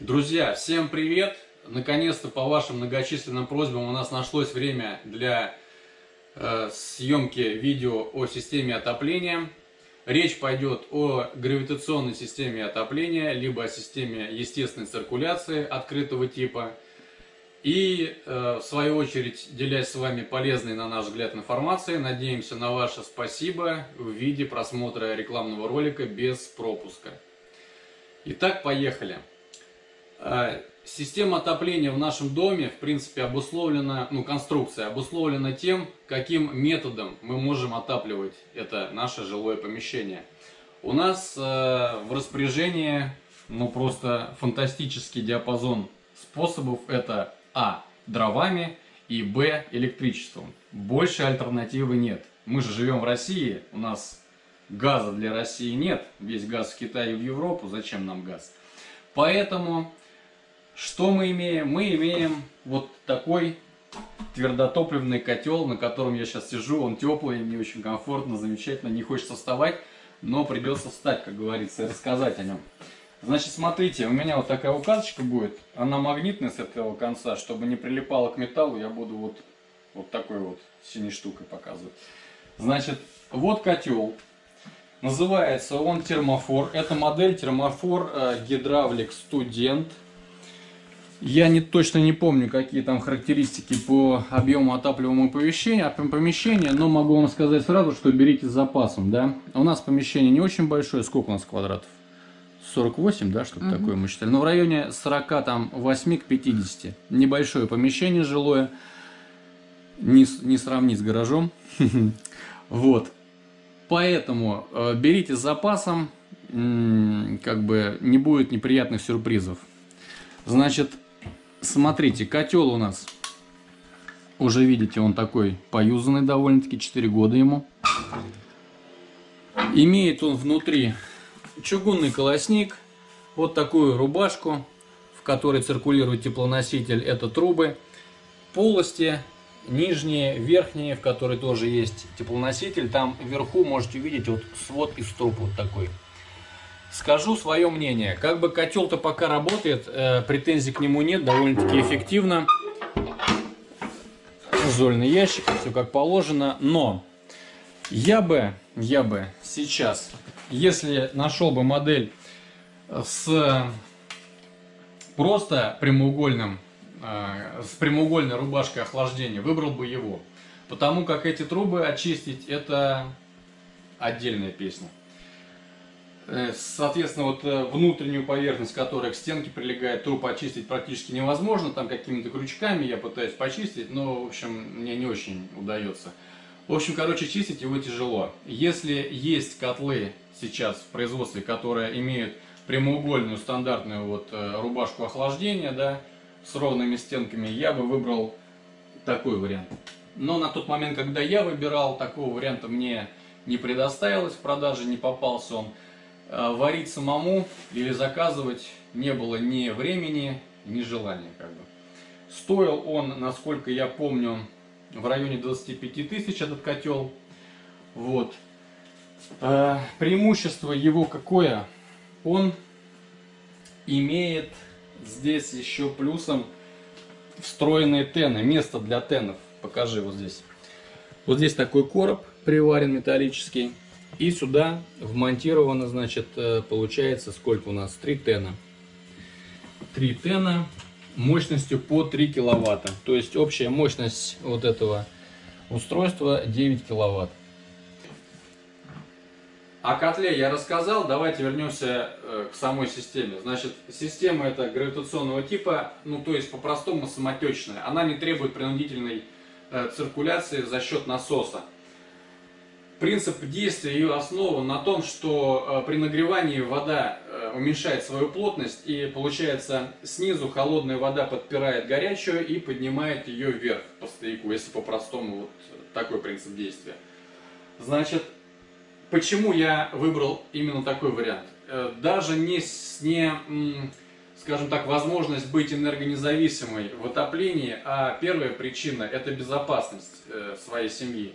Друзья, всем привет! Наконец-то по вашим многочисленным просьбам у нас нашлось время для э, съемки видео о системе отопления. Речь пойдет о гравитационной системе отопления, либо о системе естественной циркуляции открытого типа. И, э, в свою очередь, делясь с вами полезной, на наш взгляд, информацией, надеемся на ваше спасибо в виде просмотра рекламного ролика без пропуска. Итак, поехали. Э, система отопления в нашем доме, в принципе, обусловлена, ну, конструкция обусловлена тем, каким методом мы можем отапливать это наше жилое помещение. У нас э, в распоряжении, ну, просто фантастический диапазон способов. Это А. Дровами и Б. Электричеством. Больше альтернативы нет. Мы же живем в России, у нас газа для России нет. Весь газ в Китае и в Европу, зачем нам газ? Поэтому что мы имеем? Мы имеем вот такой твердотопливный котел, на котором я сейчас сижу. Он теплый, мне очень комфортно, замечательно, не хочется вставать, но придется встать, как говорится, и рассказать о нем. Значит, смотрите, у меня вот такая указочка будет. Она магнитная с этого конца. Чтобы не прилипала к металлу, я буду вот, вот такой вот синей штукой показывать. Значит, вот котел. Называется он термофор. Это модель термофор э, гидравлик студент. Я не, точно не помню, какие там характеристики по объему отапливаемого помещения, помещения, но могу вам сказать сразу, что берите с запасом. Да? У нас помещение не очень большое. Сколько у нас квадратов? 48, да, что-то угу. такое мы считали. Но в районе 48 к 50. Небольшое помещение жилое. Не, не сравнить с гаражом. Вот. Поэтому э, берите с запасом, как бы не будет неприятных сюрпризов. Значит, Смотрите, котел у нас, уже видите, он такой поюзанный довольно-таки, 4 года ему. Имеет он внутри чугунный колосник, вот такую рубашку, в которой циркулирует теплоноситель, это трубы, полости, нижние, верхние, в которой тоже есть теплоноситель. Там вверху можете увидеть вот свод из труб вот такой. Скажу свое мнение. Как бы котел-то пока работает, э, претензий к нему нет, довольно-таки эффективно. Зольный ящик, все как положено. Но я бы, я бы сейчас, если нашел бы модель с просто прямоугольным, э, с прямоугольной рубашкой охлаждения, выбрал бы его. Потому как эти трубы очистить, это отдельная песня. Э, соответственно, вот э, внутреннюю поверхность, которая к стенке прилегает, труп очистить практически невозможно. Там какими-то крючками я пытаюсь почистить, но, в общем, мне не очень удается. В общем, короче, чистить его тяжело. Если есть котлы сейчас в производстве, которые имеют прямоугольную стандартную вот э, рубашку охлаждения, да, с ровными стенками, я бы выбрал такой вариант. Но на тот момент, когда я выбирал, такого варианта мне не предоставилось в продаже, не попался он. Э, варить самому или заказывать не было ни времени, ни желания. Как бы. Стоил он, насколько я помню, в районе 25 тысяч этот котел. Вот. Э, преимущество его какое? Он имеет здесь еще плюсом встроенные тены, место для тенов. Покажи вот здесь. Вот здесь такой короб приварен металлический. И сюда вмонтировано, значит, э, получается сколько у нас? 3 тена. 3 тена мощностью по 3 киловатта. То есть общая мощность вот этого устройства 9 киловатт. О котле я рассказал, давайте вернемся э, к самой системе. Значит, система это гравитационного типа, ну то есть по-простому самотечная. Она не требует принудительной э, циркуляции за счет насоса. Принцип действия ее основан на том, что э, при нагревании вода э, уменьшает свою плотность и получается снизу холодная вода подпирает горячую и поднимает ее вверх по стояку, если по-простому вот такой принцип действия. Значит, почему я выбрал именно такой вариант? Э, даже не, не скажем так, возможность быть энергонезависимой в отоплении, а первая причина это безопасность своей семьи.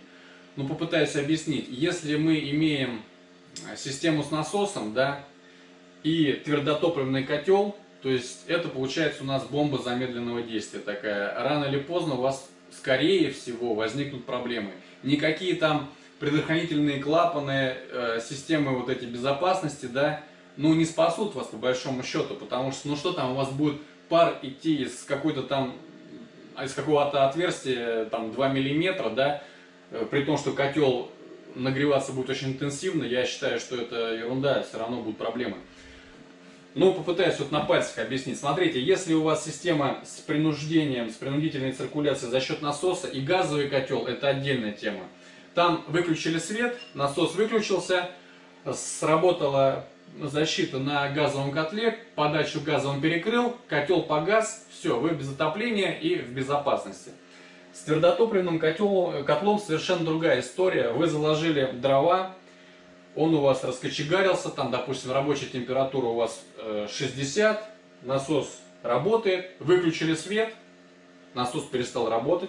Ну, попытаюсь объяснить. Если мы имеем э, систему с насосом, да, и твердотопливный котел, То есть это получается у нас бомба замедленного действия такая. Рано или поздно у вас, скорее всего, возникнут проблемы. Никакие там предохранительные клапаны, э, системы вот эти безопасности, да, ну не спасут вас по большому счету, потому что, ну что там, у вас будет пар идти из какой-то там, из какого-то отверстия, там 2 миллиметра, да, при том, что котел нагреваться будет очень интенсивно, я считаю, что это ерунда, все равно будут проблемы. Ну, попытаюсь вот на пальцах объяснить. Смотрите, если у вас система с принуждением, с принудительной циркуляцией за счет насоса и газовый котел, это отдельная тема. Там выключили свет, насос выключился, сработала защита на газовом котле, подачу газом перекрыл, котел погас, все, вы без отопления и в безопасности. С твердотопливным котел, котлом совершенно другая история. Вы заложили дрова, он у вас раскочегарился, там, допустим, рабочая температура у вас 60, э, насос работает, выключили свет, насос перестал работать,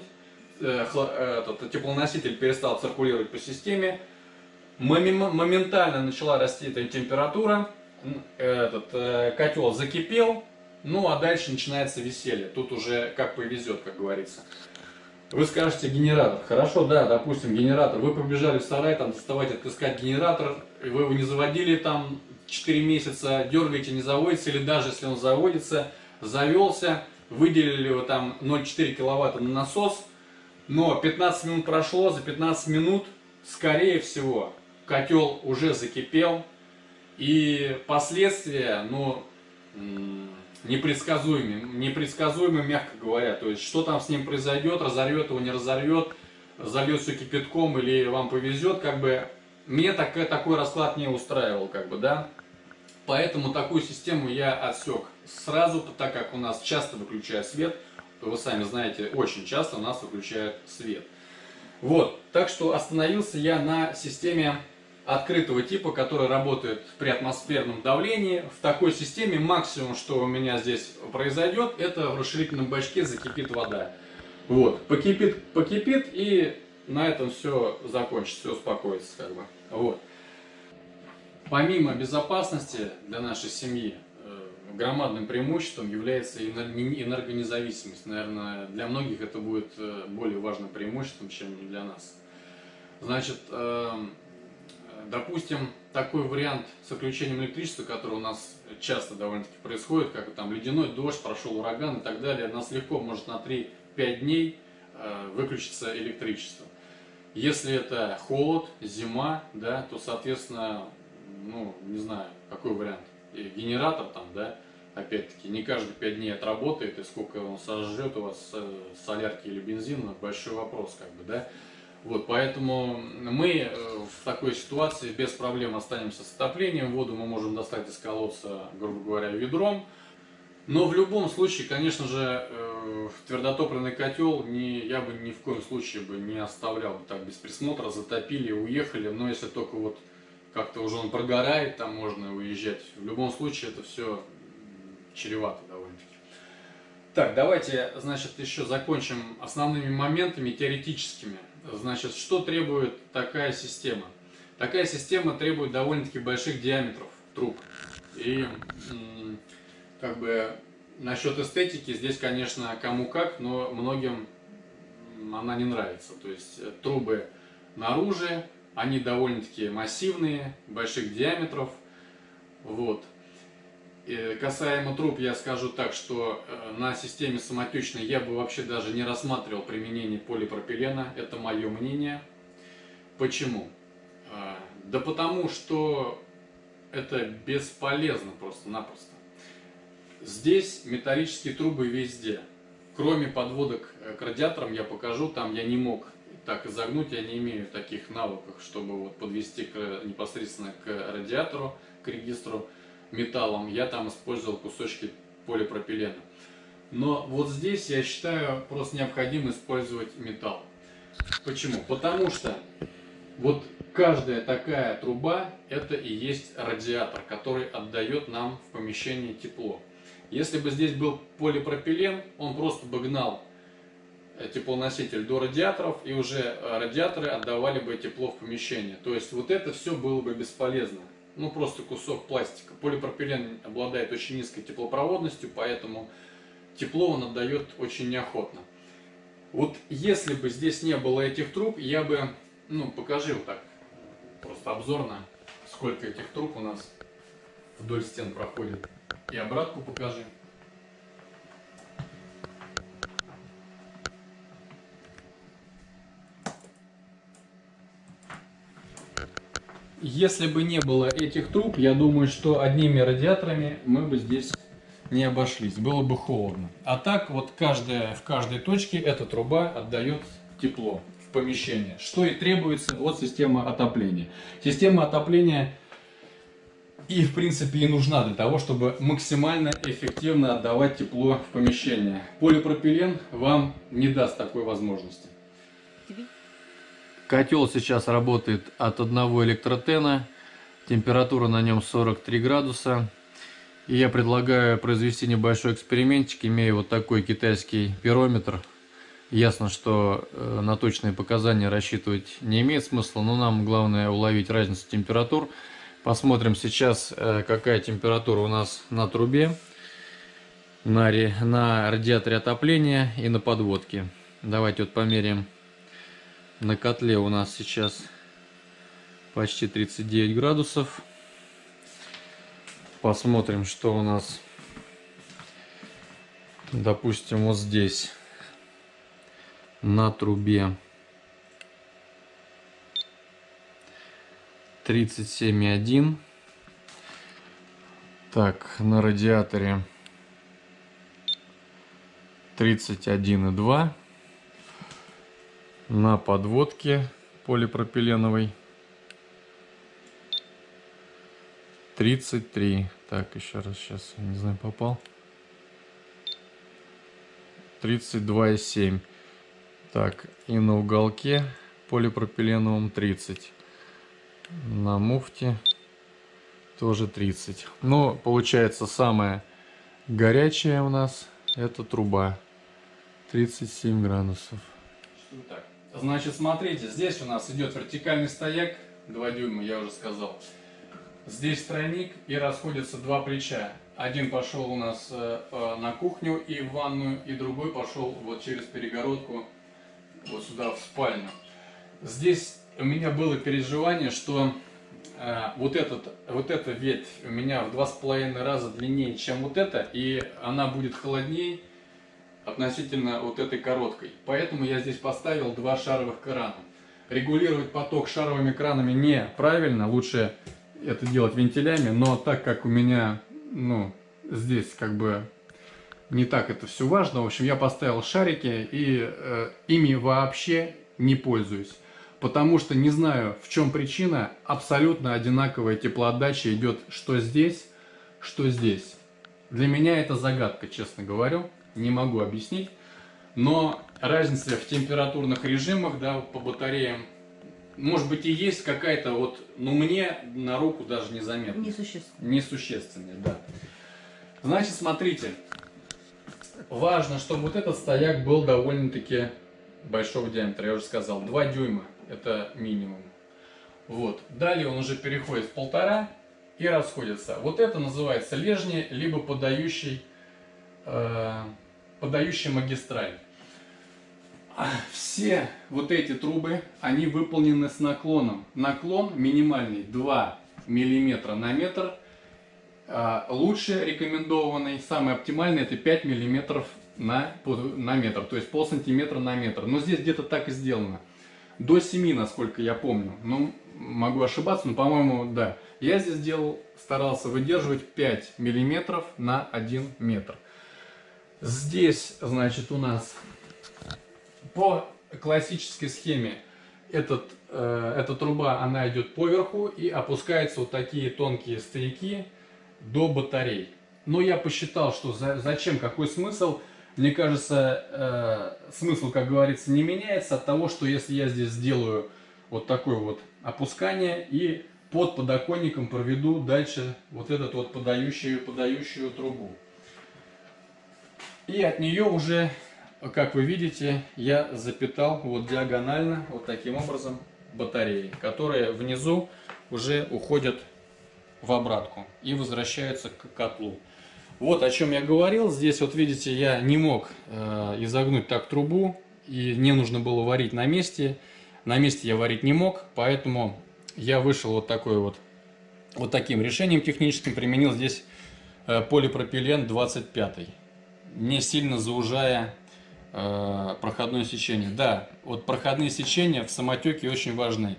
э, этот теплоноситель перестал циркулировать по системе, моментально начала расти эта температура, этот э, котел закипел, ну а дальше начинается веселье. Тут уже как повезет, как говорится. Вы скажете генератор. Хорошо, да, допустим, генератор. Вы побежали в сарай, там доставать, отыскать генератор, и вы его не заводили там 4 месяца, дергаете, не заводится, или даже если он заводится, завелся, выделили его там 0,4 киловатта на насос, но 15 минут прошло, за 15 минут, скорее всего, котел уже закипел, и последствия, ну, непредсказуемы, непредсказуемы, мягко говоря. То есть, что там с ним произойдет, разорвет его, не разорвет, зальет все кипятком или вам повезет, как бы, мне так, такой расклад не устраивал, как бы, да. Поэтому такую систему я отсек сразу, так как у нас часто выключают свет, вы сами знаете, очень часто у нас выключают свет. Вот, так что остановился я на системе открытого типа, который работает при атмосферном давлении. В такой системе максимум, что у меня здесь произойдет, это в расширительном бачке закипит вода. Вот, покипит, покипит и на этом все закончится, все успокоится как бы. Вот. Помимо безопасности для нашей семьи, э, громадным преимуществом является энергонезависимость. Наверное, для многих это будет э, более важным преимуществом, чем для нас. Значит, эм, Допустим, такой вариант с отключением электричества, который у нас часто довольно-таки происходит, как там ледяной дождь, прошел ураган и так далее, нас легко может на 3-5 дней э, выключиться электричество. Если это холод, зима, да, то, соответственно, ну, не знаю, какой вариант. Генератор там, да, опять-таки, не каждые 5 дней отработает, и сколько он сожжет у вас э, солярки или бензина, большой вопрос, как бы, да. Вот, поэтому мы э, в такой ситуации без проблем останемся с отоплением. Воду мы можем достать из колодца, грубо говоря, ведром. Но в любом случае, конечно же, э, твердотопливный котел не, я бы ни в коем случае бы не оставлял так без присмотра. Затопили, уехали. Но если только вот как-то уже он прогорает, там можно уезжать. В любом случае это все чревато довольно-таки. Так, давайте, значит, еще закончим основными моментами теоретическими. Значит, что требует такая система? Такая система требует довольно-таки больших диаметров труб. И как бы насчет эстетики здесь, конечно, кому как, но многим она не нравится. То есть э, трубы наружу, они довольно-таки массивные, больших диаметров. Вот. Касаемо труб, я скажу так, что э, на системе самотечной я бы вообще даже не рассматривал применение полипропилена. Это мое мнение. Почему? Э, да потому что это бесполезно просто-напросто. Здесь металлические трубы везде. Кроме подводок э, к радиаторам я покажу, там я не мог так изогнуть, я не имею таких навыков, чтобы вот подвести к, непосредственно к радиатору, к регистру металлом, я там использовал кусочки полипропилена. Но вот здесь я считаю просто необходимо использовать металл. Почему? Потому что вот каждая такая труба это и есть радиатор, который отдает нам в помещении тепло. Если бы здесь был полипропилен, он просто бы гнал теплоноситель до радиаторов, и уже радиаторы отдавали бы тепло в помещение. То есть вот это все было бы бесполезно. Ну просто кусок пластика. Полипропилен обладает очень низкой теплопроводностью, поэтому тепло он отдает очень неохотно. Вот если бы здесь не было этих труб, я бы, ну покажи вот так, просто обзорно, сколько этих труб у нас вдоль стен проходит. И обратку покажи. Если бы не было этих труб, я думаю, что одними радиаторами мы бы здесь не обошлись, было бы холодно. А так вот каждая, в каждой точке эта труба отдает тепло в помещение, что и требуется от системы отопления. Система отопления и в принципе и нужна для того, чтобы максимально эффективно отдавать тепло в помещение. Полипропилен вам не даст такой возможности. Котел сейчас работает от одного электротена. Температура на нем 43 градуса. И я предлагаю произвести небольшой экспериментик, имея вот такой китайский пирометр. Ясно, что э, на точные показания рассчитывать не имеет смысла, но нам главное уловить разницу температур. Посмотрим сейчас, э, какая температура у нас на трубе, на, радиаторе отопления и на подводке. Давайте вот померяем. На котле у нас сейчас почти 39 градусов. Посмотрим, что у нас, допустим, вот здесь на трубе 37,1. Так, на радиаторе 31,2 на подводке полипропиленовой. 33 так еще раз сейчас не знаю попал. 32,7 так и на уголке полипропиленовом 30 на муфте тоже 30 но получается самая горячая у нас это труба. 37 градусов. Так Значит, смотрите, здесь у нас идет вертикальный стояк, 2 дюйма, я уже сказал. Здесь тройник и расходятся два плеча. Один пошел у нас э, э, на кухню и в ванную, и другой пошел вот через перегородку вот сюда в спальню. Здесь у меня было переживание, что э, вот, этот, вот эта ветвь у меня в два с половиной раза длиннее, чем вот эта, и она будет холоднее, относительно вот этой короткой. Поэтому я здесь поставил два шаровых крана. Регулировать поток шаровыми кранами неправильно, лучше это делать вентилями, но так как у меня, ну, здесь как бы не так это все важно, в общем, я поставил шарики и э, ими вообще не пользуюсь. Потому что не знаю, в чем причина, абсолютно одинаковая теплоотдача идет что здесь, что здесь. Для меня это загадка, честно говорю не могу объяснить. Но разница в температурных режимах, да, по батареям, может быть и есть какая-то вот, но мне на руку даже незаметно. Несущественная. Несущественная, да. Значит, смотрите, важно, чтобы вот этот стояк был довольно-таки большого диаметра, я уже сказал, 2 дюйма, это минимум. Вот, далее он уже переходит в полтора и расходится. Вот это называется лежний, либо подающий э, подающий магистраль. Все вот эти трубы, они выполнены с наклоном. Наклон минимальный 2 мм на метр. А, лучше рекомендованный, самый оптимальный, это 5 мм на, на метр, то есть пол сантиметра на метр. Но здесь где-то так и сделано. До 7, насколько я помню. Ну, могу ошибаться, но, по-моему, да. Я здесь делал, старался выдерживать 5 миллиметров на 1 метр. Здесь, значит, у нас по классической схеме этот, э, эта труба, она идет поверху и опускается вот такие тонкие стояки до батарей. Но я посчитал, что за, зачем, какой смысл. Мне кажется, э, смысл, как говорится, не меняется от того, что если я здесь сделаю вот такое вот опускание и под подоконником проведу дальше вот этот вот подающую, подающую трубу. И от нее уже, как вы видите, я запитал вот диагонально, вот таким образом, батареи, которые внизу уже уходят в обратку и возвращаются к котлу. Вот о чем я говорил. Здесь вот видите, я не мог э, изогнуть так трубу, и не нужно было варить на месте. На месте я варить не мог, поэтому я вышел вот такой вот, вот таким решением техническим, применил здесь э, полипропилен 25, не сильно заужая э, проходное сечение. Да, вот проходные сечения в самотеке очень важны.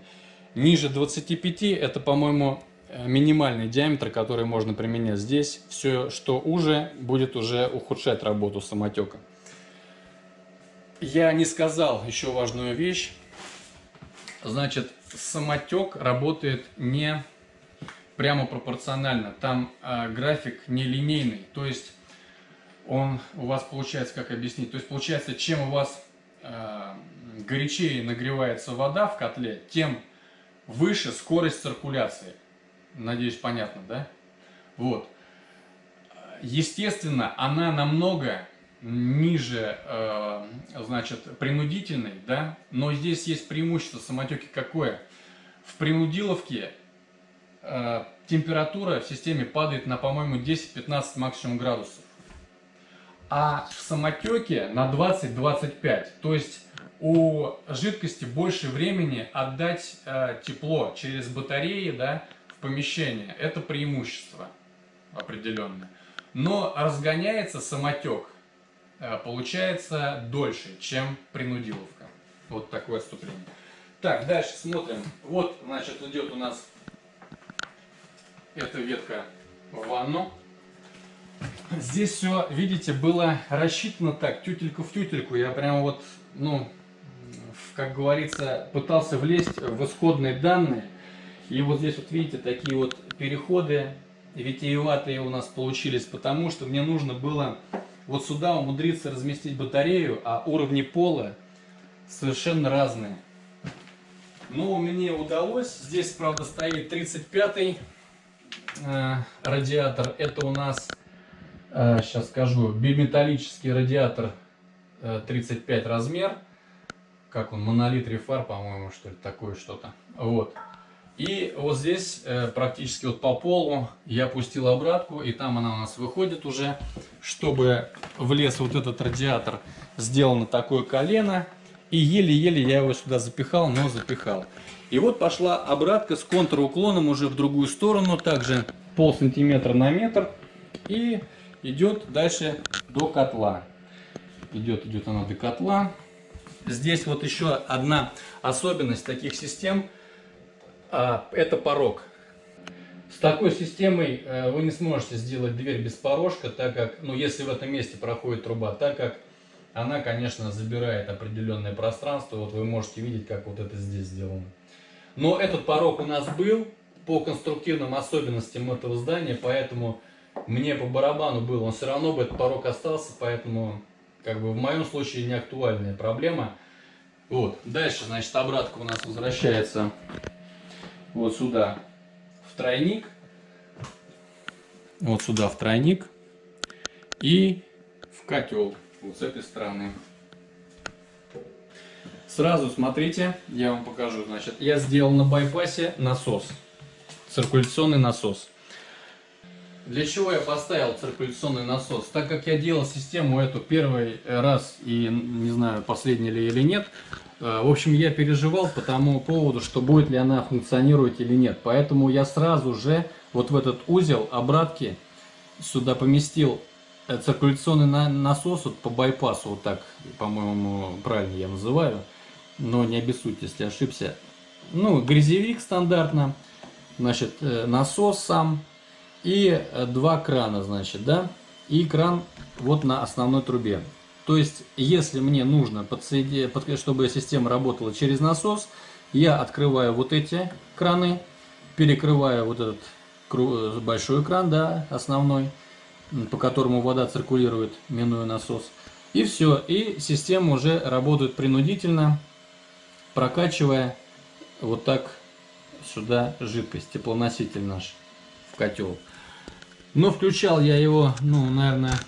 Ниже 25 это, по-моему, Э, минимальный диаметр, который можно применять здесь. Все, что уже, будет уже ухудшать работу самотека. Я не сказал еще важную вещь. Значит, самотек работает не прямо пропорционально. Там э, график не линейный. То есть он у вас получается, как объяснить? То есть получается, чем у вас э, горячее нагревается вода в котле, тем выше скорость циркуляции. Надеюсь, понятно, да? Вот. Естественно, она намного ниже, э, значит, принудительной, да? Но здесь есть преимущество самотеки какое? В принудиловке э, температура в системе падает на, по-моему, 10-15 максимум градусов. А в самотеке на 20-25. То есть у жидкости больше времени отдать э, тепло через батареи, да, помещение. Это преимущество определенное. Но разгоняется самотек, э, получается дольше, чем принудиловка. Вот такое отступление. Так, дальше смотрим. Вот, значит, идет у нас эта ветка в ванну. Здесь все, видите, было рассчитано так, тютельку в тютельку. Я прямо вот, ну, как говорится, пытался влезть в исходные данные – и вот здесь вот видите такие вот переходы витиеватые у нас получились, потому что мне нужно было вот сюда умудриться разместить батарею, а уровни пола совершенно разные. Но мне удалось. Здесь, правда, стоит 35-й э, радиатор. Это у нас, сейчас скажу, биметаллический радиатор э, 35 размер. Как он, монолит рефар, по-моему, что ли, такое что-то. Вот. И вот здесь э, практически вот по полу я опустил обратку, и там она у нас выходит уже, чтобы влез вот этот радиатор, сделано такое колено, и еле-еле я его сюда запихал, но запихал. И вот пошла обратка с контруклоном уже в другую сторону, также пол сантиметра на метр, и идет дальше до котла. Идет, идет она до котла. Здесь вот еще одна особенность таких систем – а, это порог. С такой системой э, вы не сможете сделать дверь без порожка, так как, ну, если в этом месте проходит труба, так как она, конечно, забирает определенное пространство. Вот вы можете видеть, как вот это здесь сделано. Но этот порог у нас был по конструктивным особенностям этого здания, поэтому мне по барабану был, он все равно бы этот порог остался, поэтому как бы в моем случае не актуальная проблема. Вот, дальше, значит, обратка у нас возвращается вот сюда в тройник, вот сюда в тройник и в котел вот с этой стороны. Сразу смотрите, я вам покажу, значит, я сделал на байпасе насос, циркуляционный насос. Для чего я поставил циркуляционный насос? Так как я делал систему эту первый раз и не знаю, последний ли или нет, Э, в общем, я переживал по тому поводу, что будет ли она функционировать или нет. Поэтому я сразу же вот в этот узел обратки сюда поместил э, циркуляционный насос вот по байпасу, вот так, по-моему, правильно я называю. Но не обессудьте, если ошибся. Ну, грязевик стандартно, значит, э, насос сам и два крана, значит, да. И кран вот на основной трубе. То есть, если мне нужно, чтобы система работала через насос, я открываю вот эти краны, перекрываю вот этот э, большой кран, да, основной, по которому вода циркулирует, минуя насос. И все, и система уже работает принудительно, прокачивая вот так сюда жидкость, теплоноситель наш в котел. Но включал я его, ну, наверное,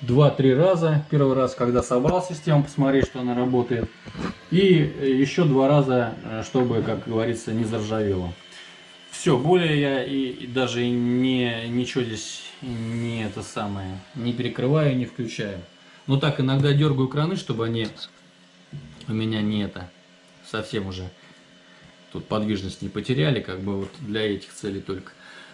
два-три раза. Первый раз, когда собрал систему, посмотреть, что она работает. И еще два раза, э, чтобы, как говорится, не заржавело. Все, более я и, и даже не, ничего здесь не это самое, не перекрываю, не включаю. Но так иногда дергаю краны, чтобы они у меня не это, совсем уже тут подвижность не потеряли, как бы вот для этих целей только.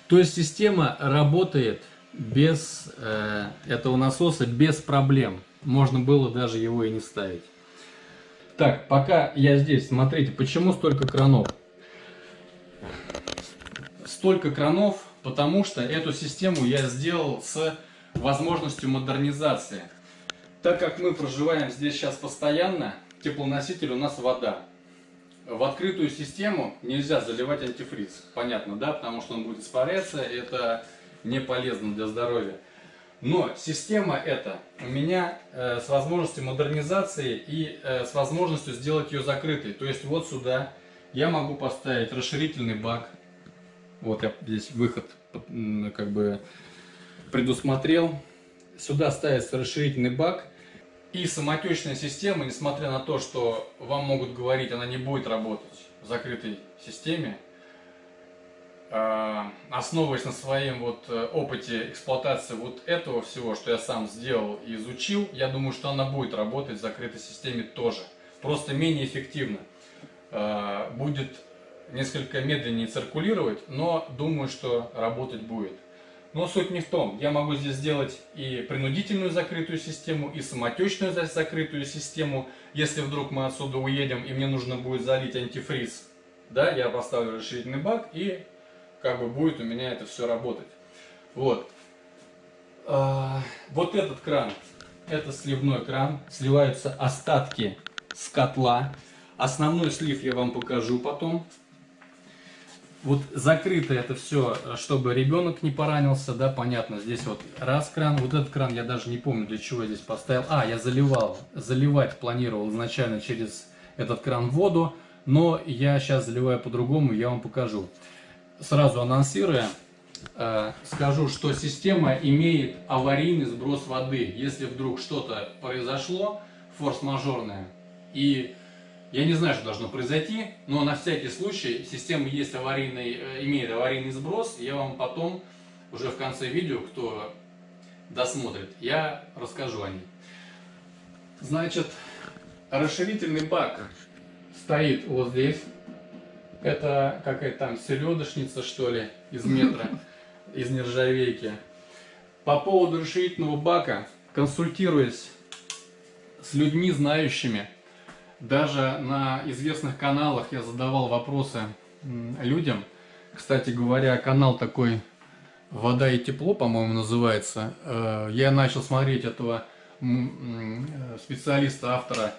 То есть система работает без э, этого насоса, без проблем. Можно было даже его и не ставить. Так, пока я здесь, смотрите, почему столько кранов? Столько кранов, потому что эту систему я сделал с возможностью модернизации. Так как мы проживаем здесь сейчас постоянно, теплоноситель у нас вода. В открытую систему нельзя заливать антифриз. Понятно, да? Потому что он будет испаряться, это не полезно для здоровья. Но система эта у меня э, с возможностью модернизации и э, с возможностью сделать ее закрытой. То есть вот сюда я могу поставить расширительный бак. Вот я здесь выход как бы предусмотрел. Сюда ставится расширительный бак. И самотечная система, несмотря на то, что вам могут говорить, она не будет работать в закрытой системе, а, основываясь на своем вот э, опыте эксплуатации вот этого всего, что я сам сделал и изучил, я думаю, что она будет работать в закрытой системе тоже. Просто менее эффективно. А, будет несколько медленнее циркулировать, но думаю, что работать будет. Но суть не в том. Я могу здесь сделать и принудительную закрытую систему, и самотечную закрытую систему. Если вдруг мы отсюда уедем, и мне нужно будет залить антифриз, да, я поставлю расширительный бак, и как бы будет у меня это все работать. Вот. А, вот этот кран, это сливной кран, сливаются остатки с котла. Основной слив я вам покажу потом вот закрыто это все, чтобы ребенок не поранился, да, понятно, здесь вот раз кран, вот этот кран я даже не помню, для чего я здесь поставил. А, я заливал, заливать планировал изначально через этот кран воду, но я сейчас заливаю по-другому, я вам покажу. Сразу анонсируя, э, скажу, что система имеет аварийный сброс воды. Если вдруг что-то произошло, форс-мажорное, и я не знаю, что должно произойти, но на всякий случай система есть аварийный, э, имеет аварийный сброс. Я вам потом, уже в конце видео, кто досмотрит, я расскажу о ней. Значит, расширительный бак стоит вот здесь. Это какая-то там селедочница, что ли, из метра, из нержавейки. По поводу расширительного бака, консультируясь с людьми, знающими, даже на известных каналах я задавал вопросы людям. Кстати говоря, канал такой «Вода и тепло», по-моему, называется. Э, я начал смотреть этого специалиста, автора,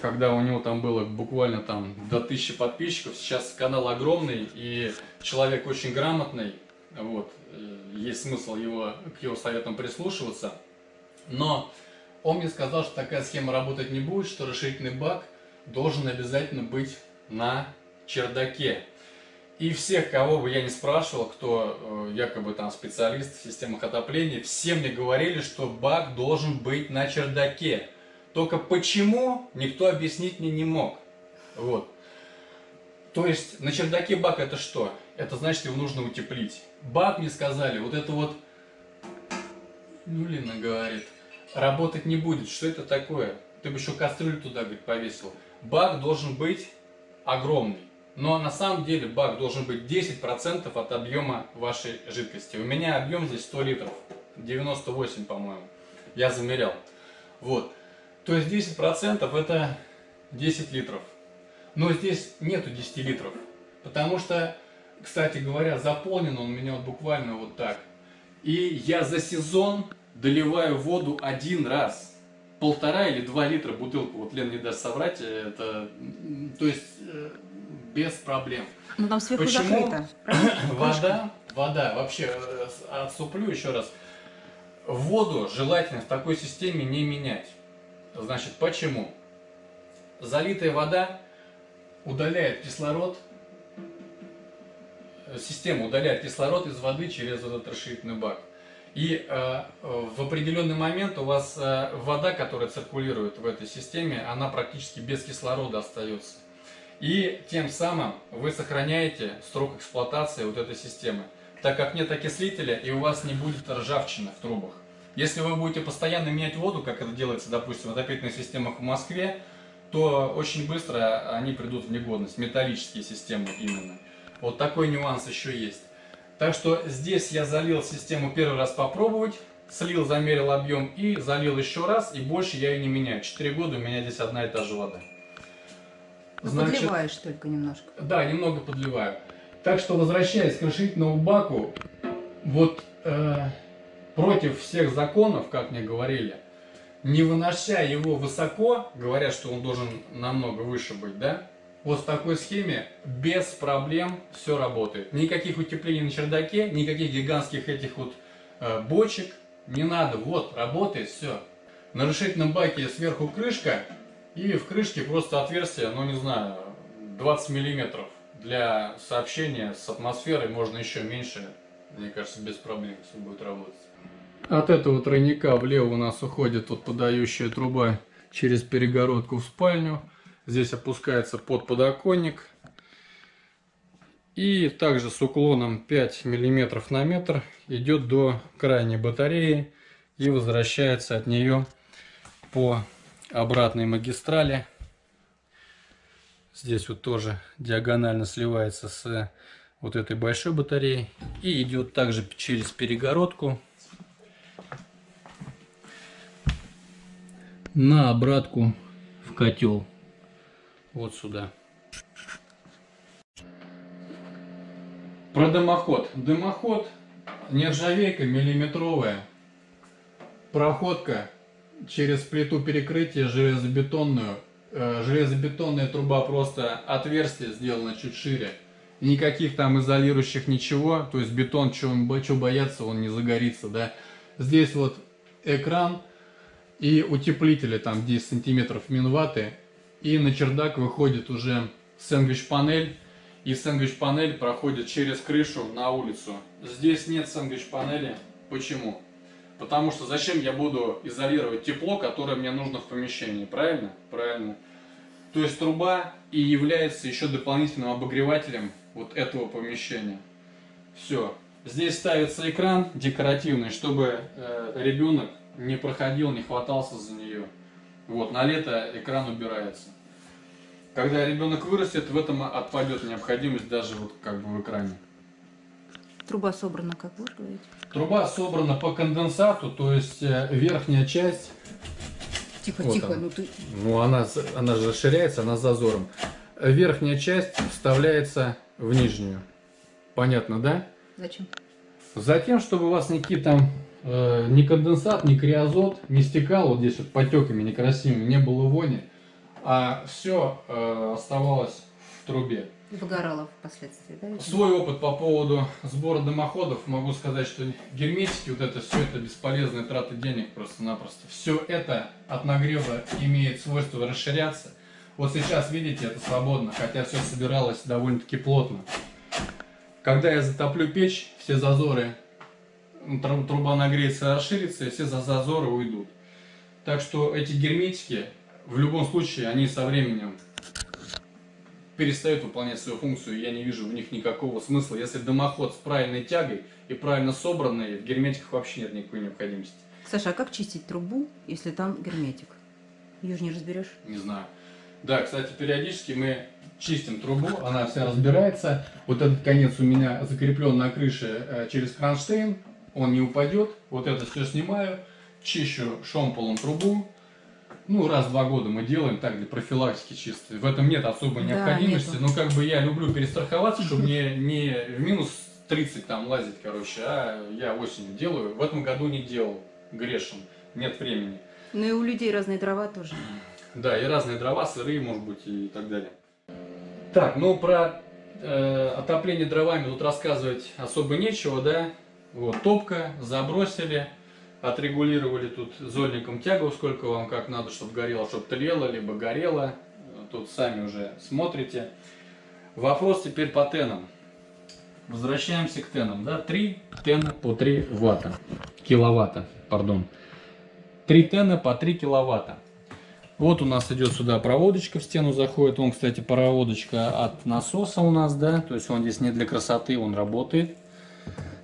когда у него там было буквально там до тысячи подписчиков. Сейчас канал огромный и человек очень грамотный. Вот. Э, есть смысл его, к его советам прислушиваться. Но он мне сказал, что такая схема работать не будет, что расширительный бак должен обязательно быть на чердаке. И всех, кого бы я не спрашивал, кто э, якобы там специалист в системах отопления, все мне говорили, что бак должен быть на чердаке. Только почему, никто объяснить мне не мог. Вот. То есть на чердаке бак это что? Это значит его нужно утеплить. Бак мне сказали, вот это вот, Нулина говорит, работать не будет. Что это такое? Ты бы еще кастрюлю туда, говорит, повесил. Бак должен быть огромный. Но на самом деле бак должен быть 10% от объема вашей жидкости. У меня объем здесь 100 литров. 98, по-моему. Я замерял. Вот. То есть 10% это 10 литров. Но здесь нету 10 литров. Потому что, кстати говоря, заполнен он у меня вот буквально вот так. И я за сезон доливаю воду один раз. Полтора или два литра бутылку, вот Лен не даст соврать, это, то есть, э, без проблем. Ну там сверху Почему? закрыто. Вода, вода, вообще, э, отступлю еще раз. Воду желательно в такой системе не менять. Значит, почему? Залитая вода удаляет кислород, э, система удаляет кислород из воды через этот расширительный бак. И э, в определенный момент у вас э, вода, которая циркулирует в этой системе, она практически без кислорода остается. И тем самым вы сохраняете срок эксплуатации вот этой системы, так как нет окислителя и у вас не будет ржавчины в трубах. Если вы будете постоянно менять воду, как это делается, допустим, в отопительных системах в Москве, то очень быстро они придут в негодность, металлические системы именно. Вот такой нюанс еще есть. Так что здесь я залил систему первый раз попробовать, слил, замерил объем и залил еще раз, и больше я ее не меняю. Четыре года у меня здесь одна и та же вода. Ну, Значит, подливаешь только немножко. Да, немного подливаю. Так что, возвращаясь к расширительному баку, вот э, против всех законов, как мне говорили, не вынося его высоко, говорят, что он должен намного выше быть, да? Вот в такой схеме без проблем все работает. Никаких утеплений на чердаке, никаких гигантских этих вот э, бочек не надо. Вот, работает, все. На решительном баке сверху крышка, и в крышке просто отверстие, ну не знаю, 20 миллиметров. Для сообщения с атмосферой можно еще меньше, мне кажется, без проблем все будет работать. От этого тройника влево у нас уходит вот подающая труба через перегородку в спальню. Здесь опускается под подоконник. И также с уклоном 5 мм на метр идет до крайней батареи и возвращается от нее по обратной магистрали. Здесь вот тоже диагонально сливается с вот этой большой батареей. И идет также через перегородку на обратку в котел. Вот сюда. Про дымоход. Дымоход нержавейка миллиметровая. Проходка через плиту перекрытия железобетонную. Э, железобетонная труба просто отверстие сделано чуть шире. Никаких там изолирующих ничего. То есть бетон, что бояться, он не загорится. Да? Здесь вот экран и утеплители там 10 сантиметров минваты. И на чердак выходит уже сэндвич-панель. И сэндвич-панель проходит через крышу на улицу. Здесь нет сэндвич-панели. Почему? Потому что зачем я буду изолировать тепло, которое мне нужно в помещении, правильно? Правильно. То есть труба и является еще дополнительным обогревателем вот этого помещения. Все. Здесь ставится экран декоративный, чтобы э, ребенок не проходил, не хватался за нее. Вот, на лето экран убирается. Когда ребенок вырастет, в этом отпадет необходимость даже вот как бы в экране. Труба собрана, как вы говорите? Труба собрана по конденсату, то есть э, верхняя часть... Тихо, вот тихо, она. ну ты... Ну она, она же расширяется, она с зазором. Верхняя часть вставляется в нижнюю. Понятно, да? Зачем? Затем, чтобы у вас никакие там э, ни конденсат, ни криозот не стекал вот здесь вот потеками некрасивыми, не было вони, а все э, оставалось в трубе. Выгорало впоследствии, да? Свой опыт по поводу сбора дымоходов могу сказать, что герметики, вот это все это бесполезные траты денег просто-напросто. Все это от нагрева имеет свойство расширяться. Вот сейчас, видите, это свободно, хотя все собиралось довольно-таки плотно. Когда я затоплю печь, все зазоры, труба нагреется, расширится, и все зазоры уйдут. Так что эти герметики, в любом случае, они со временем перестают выполнять свою функцию, я не вижу в них никакого смысла. Если дымоход с правильной тягой и правильно собранный, в герметиках вообще нет никакой необходимости. Саша, а как чистить трубу, если там герметик? Ее же не разберешь? Не знаю. Да, кстати, периодически мы чистим трубу, она вся разбирается. Вот этот конец у меня закреплен на крыше э, через кронштейн, он не упадет. Вот это все снимаю, чищу шомполом трубу, ну, раз в два года мы делаем так для профилактики чисто. В этом нет особой необходимости. Да, но как бы я люблю перестраховаться, чтобы мне не в минус 30 там лазить, короче, а я осенью делаю. В этом году не делал, грешен, нет времени. Ну и у людей разные дрова тоже. Да, и разные дрова, сырые, может быть, и так далее. Так, ну про э, отопление дровами тут рассказывать особо нечего, да. Вот, топка, забросили отрегулировали тут зольником тягу, сколько вам как надо, чтобы горело, чтобы тлело, либо горело. Тут сами уже смотрите. Вопрос теперь по тенам. Возвращаемся к тенам. Да? 3 тена по 3 ватта. Киловатта, пардон. 3 тена по 3 киловатта. Вот у нас идет сюда проводочка в стену заходит. Он, кстати, проводочка от насоса у нас, да. То есть он здесь не для красоты, он работает.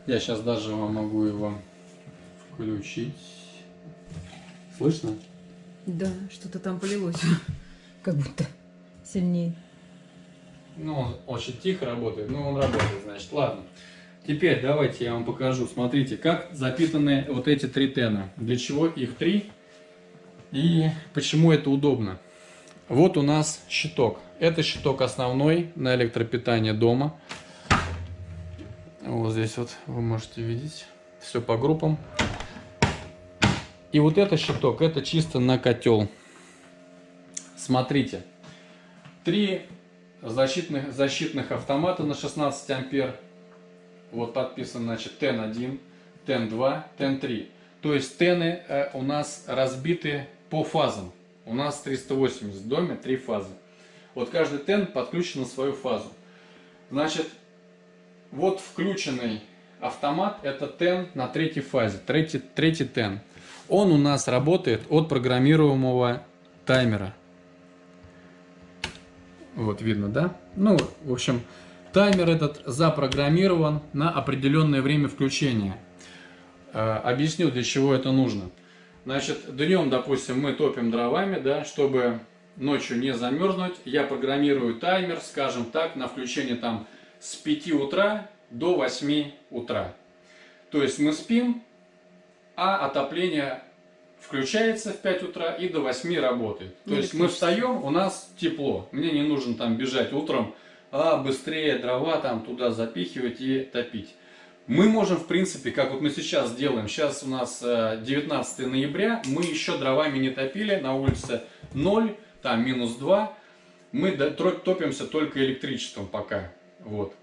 Я сейчас даже могу его включить. Слышно? Да, что-то там полилось. Как будто сильнее. Ну, он очень тихо работает, но он работает, значит. Ладно. Теперь давайте я вам покажу. Смотрите, как запитаны вот эти три тена. Для чего их три и почему это удобно. Вот у нас щиток. Это щиток основной на электропитание дома. Вот здесь вот вы можете видеть. Все по группам. И вот это щиток, это чисто на котел. Смотрите. Три защитных, защитных автомата на 16 ампер. Вот подписан, значит, ТЕН-1, ТЕН-2, ТЕН-3. То есть тены э, у нас разбиты по фазам. У нас 380 в доме, три фазы. Вот каждый тен подключен на свою фазу. Значит, вот включенный автомат, это тен на третьей фазе, третий, третий тен. Он у нас работает от программируемого таймера. Вот видно, да? Ну, в общем, таймер этот запрограммирован на определенное время включения. Э, объясню, для чего это нужно. Значит, днем, допустим, мы топим дровами, да, чтобы ночью не замерзнуть. Я программирую таймер, скажем так, на включение там с 5 утра до 8 утра. То есть мы спим, а отопление включается в 5 утра и до 8 работает. То есть мы встаем, у нас тепло. Мне не нужно там бежать утром, а быстрее дрова там туда запихивать и топить. Мы можем, в принципе, как вот мы сейчас делаем, сейчас у нас 19 э, ноября, мы еще дровами не топили, на улице 0, там минус 2, мы топимся только электричеством пока. Вот.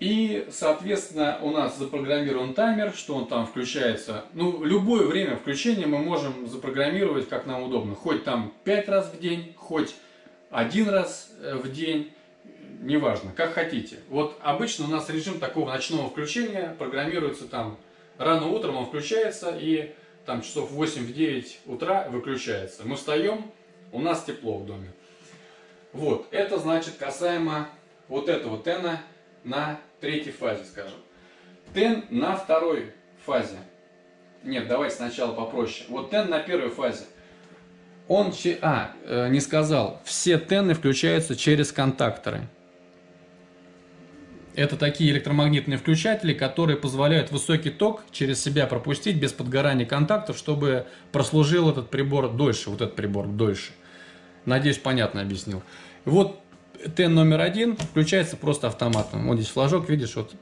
И, соответственно, у нас запрограммирован таймер, что он там включается. Ну, любое время включения мы можем запрограммировать, как нам удобно. Хоть там 5 раз в день, хоть один раз э, в день, неважно, как хотите. Вот обычно у нас режим такого ночного включения программируется там рано утром он включается и там часов 8-9 утра выключается. Мы встаем, у нас тепло в доме. Вот, это значит касаемо вот этого тена на третьей фазе, скажем. Тен на второй фазе. Нет, давайте сначала попроще. Вот тен на первой фазе. Он, а, э, не сказал, все тены включаются через контакторы. Это такие электромагнитные включатели, которые позволяют высокий ток через себя пропустить без подгорания контактов, чтобы прослужил этот прибор дольше, вот этот прибор дольше. Надеюсь, понятно объяснил. Вот ТН номер один включается просто автоматом. Вот здесь флажок, видишь, вот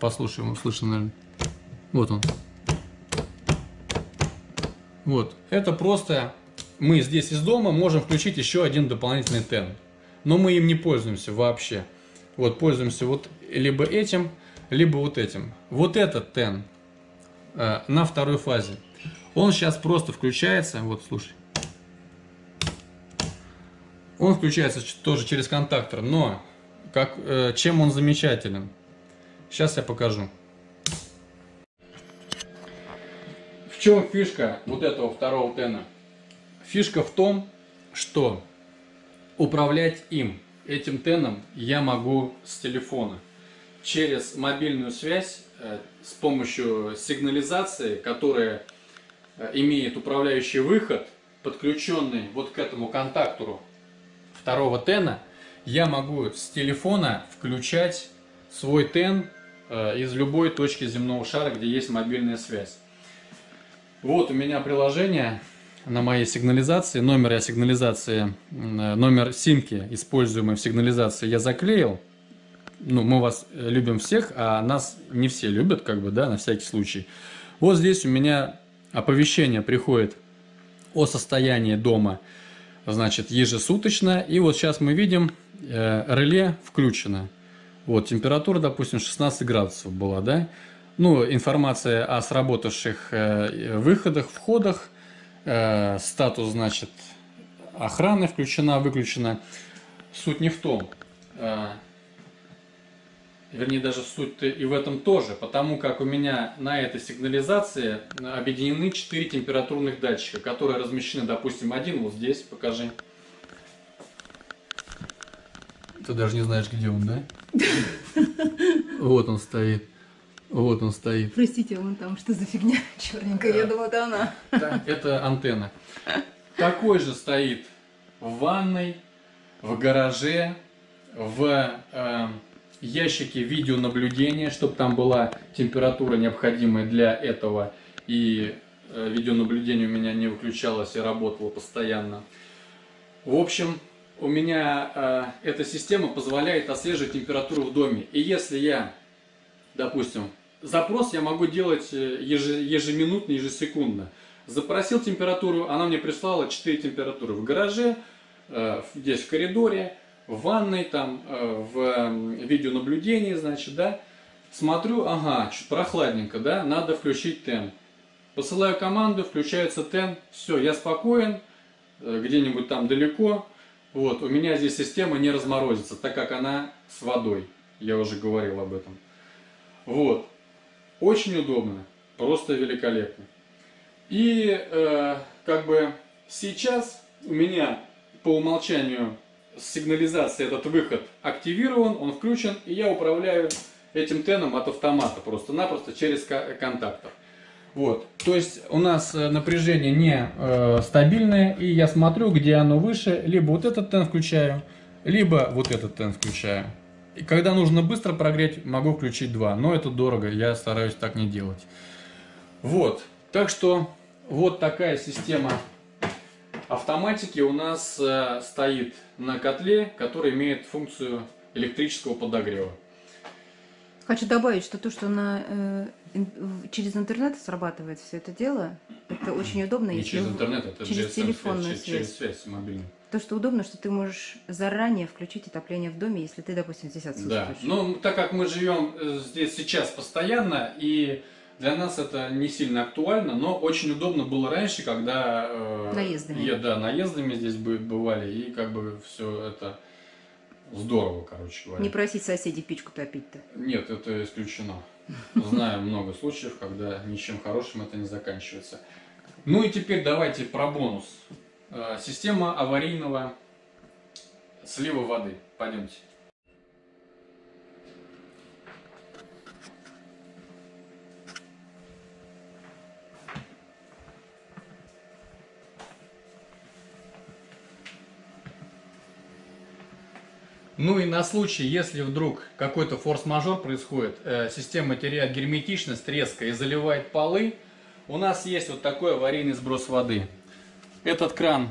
послушаем, услышим, наверное. Вот он. Вот. Это просто мы здесь из дома можем включить еще один дополнительный ТЭН. Но мы им не пользуемся вообще. Вот, пользуемся вот либо этим, либо вот этим. Вот этот тен э, на второй фазе. Он сейчас просто включается, вот слушай. Он включается тоже через контактор, но как, э, чем он замечателен? Сейчас я покажу. В чем фишка вот этого второго тена? Фишка в том, что управлять им этим теном я могу с телефона через мобильную связь э, с помощью сигнализации, которая э, имеет управляющий выход, подключенный вот к этому контактору второго тена, я могу с телефона включать свой тен э, из любой точки земного шара, где есть мобильная связь. Вот у меня приложение на моей сигнализации, номер я сигнализации, номер симки, используемой в сигнализации, я заклеил. Ну, мы вас любим всех, а нас не все любят, как бы, да, на всякий случай. Вот здесь у меня оповещение приходит о состоянии дома, значит, ежесуточно. И вот сейчас мы видим, э, реле включено. Вот, температура, допустим, 16 градусов была, да. Ну, информация о сработавших э, выходах, входах – Э, статус, значит, охраны включена, выключена. Суть не в том. Э, вернее даже суть и в этом тоже, потому как у меня на этой сигнализации объединены 4 температурных датчика, которые размещены, допустим, один вот здесь, покажи. Ты даже не знаешь, где он, да? Вот он стоит. Вот он стоит. Простите, вон там что за фигня черненькая, я думала, это она. Это антенна. Такой же стоит в ванной, в гараже, в ящике видеонаблюдения, чтобы там была температура необходимая для этого. И э, видеонаблюдение у меня не выключалось и работало постоянно. В общем, у меня э, эта система позволяет отслеживать температуру в доме. И если я, допустим, запрос я могу делать э, ежеминутно, ежесекундно. Запросил температуру, она мне прислала 4 температуры в гараже, э, здесь в коридоре, в ванной, там, э, в видеонаблюдении, значит, да. Смотрю, ага, чуть прохладненько, да, надо включить тен. Посылаю команду, включается тен, все, я спокоен, где-нибудь там далеко. Вот, у меня здесь система не разморозится, так как она с водой. Я уже говорил об этом. Вот. Очень удобно, просто великолепно. И э, как бы сейчас у меня по умолчанию сигнализация, этот выход активирован, он включен, и я управляю этим теном от автомата просто-напросто через контактор. Вот, то есть у нас э, напряжение не э, стабильное, и я смотрю, где оно выше, либо вот этот тен включаю, либо вот этот тен включаю. И когда нужно быстро прогреть, могу включить два. Но это дорого, я стараюсь так не делать. Вот. Так что вот такая система автоматики у нас э, стоит на котле, который имеет функцию электрического подогрева. Хочу добавить, что то, что на, э, через интернет срабатывает все это дело, это очень удобно. Не через интернет, это через телефонную связь, через связь мобильную. То, что удобно, что ты можешь заранее включить отопление в доме, если ты, допустим, здесь отсутствуешь. Да, ну так как мы живем э, здесь сейчас постоянно, и для нас это не сильно актуально, но очень удобно было раньше, когда... Э, наездами. Я, да, наездами здесь бывали, и как бы все это здорово, короче говоря. Не просить соседей печку топить-то. Нет, это исключено. Знаю много случаев, когда ничем хорошим это не заканчивается. Ну и теперь давайте про бонус. Э, система аварийного слива воды. Пойдемте. Ну и на случай, если вдруг какой-то форс-мажор происходит, э, система теряет герметичность резко и заливает полы, у нас есть вот такой аварийный сброс воды. Этот кран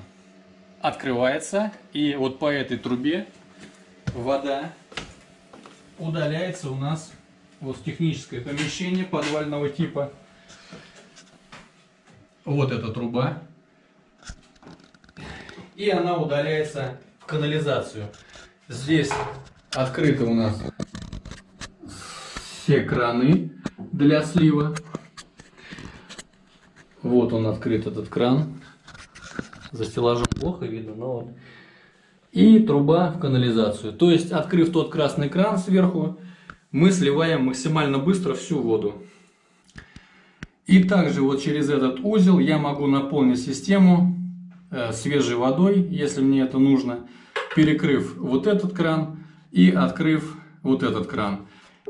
открывается, и вот по этой трубе вода удаляется у нас вот в техническое помещение подвального типа. Вот эта труба. И она удаляется в канализацию. Здесь открыты у нас все краны для слива. Вот он открыт этот кран за стеллажом плохо видно, но вот. И труба в канализацию. То есть, открыв тот красный кран сверху, мы сливаем максимально быстро всю воду. И также вот через этот узел я могу наполнить систему э, свежей водой, если мне это нужно, перекрыв вот этот кран и открыв вот этот кран.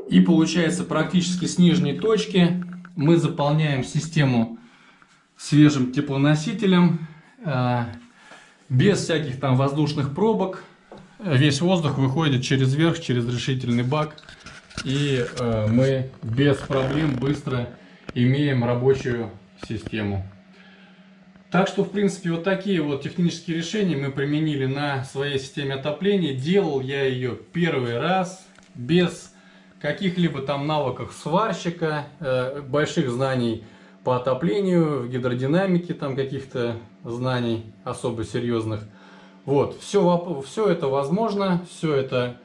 И получается практически с нижней точки мы заполняем систему свежим теплоносителем Э, без всяких там воздушных пробок. Весь воздух выходит через верх, через решительный бак. И э, мы без проблем быстро имеем рабочую систему. Так что, в принципе, вот такие вот технические решения мы применили на своей системе отопления. Делал я ее первый раз, без каких-либо там навыков сварщика, э, больших знаний по отоплению, гидродинамике, там каких-то знаний особо серьезных. Вот, все, все это возможно, все это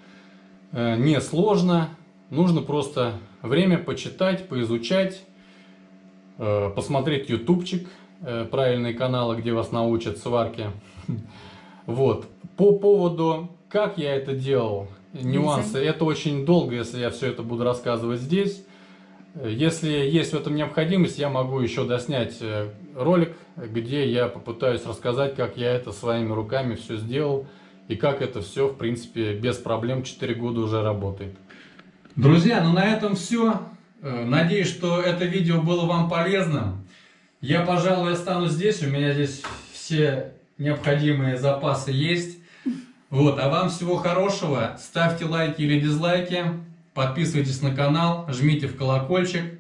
э, несложно. Нужно просто время почитать, поизучать, э, посмотреть ютубчик, правильные каналы, где вас научат сварке. Вот. По поводу, как я это делал, нюансы. Это очень долго, если я все это буду рассказывать здесь. Если есть в этом необходимость, я могу еще доснять э, ролик, где я попытаюсь рассказать, как я это своими руками все сделал и как это все, в принципе, без проблем 4 года уже работает. Друзья, ну на этом все. Надеюсь, что это видео было вам полезным. Я, пожалуй, останусь здесь. У меня здесь все необходимые запасы есть. Вот, а вам всего хорошего. Ставьте лайки или дизлайки. Подписывайтесь на канал, жмите в колокольчик.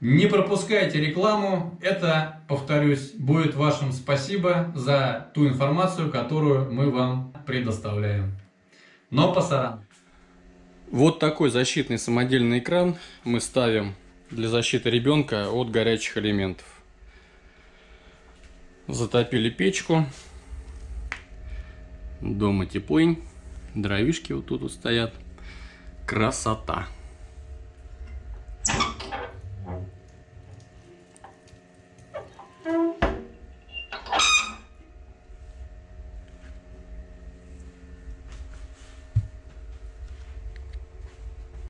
Не пропускайте рекламу. Это, повторюсь, будет вашим спасибо за ту информацию, которую мы вам предоставляем. Но пасаран. Вот такой защитный самодельный экран мы ставим для защиты ребенка от горячих элементов. Затопили печку. Дома теплынь. Дровишки вот тут вот стоят. Красота. Красота.